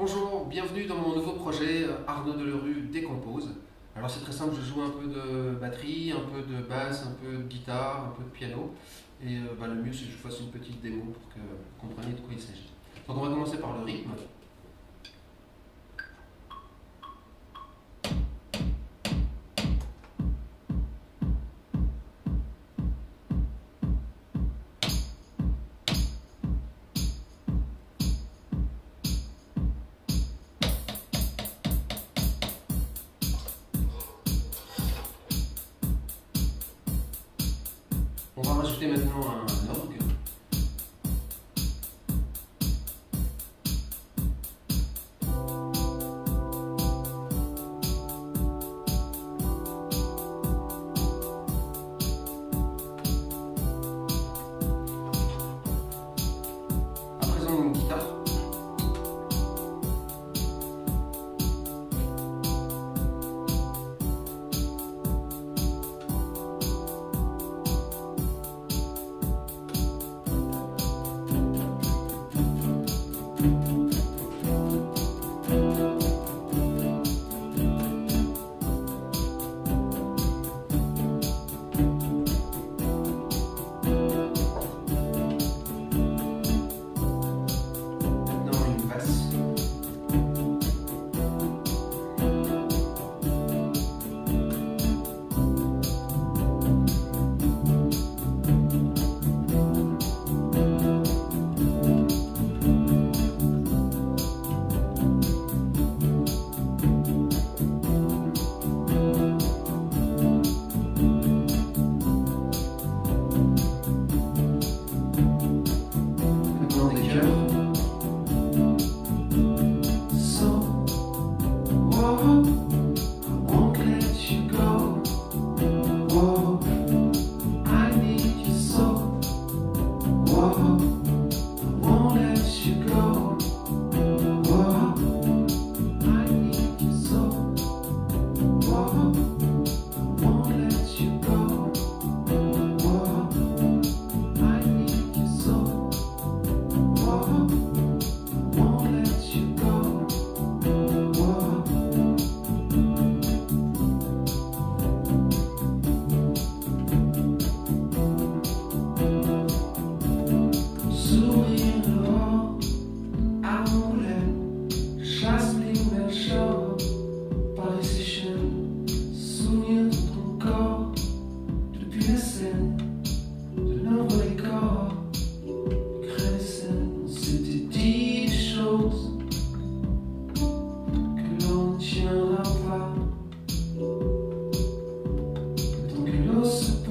Bonjour, bienvenue dans mon nouveau projet euh, Arnaud Delerue décompose. Alors c'est très simple, je joue un peu de batterie, un peu de basse, un peu de guitare, un peu de piano. Et euh, bah, le mieux c'est que je fasse une petite démo pour que vous compreniez de quoi il s'agit. Donc on va commencer par le rythme. On va rajouter maintenant un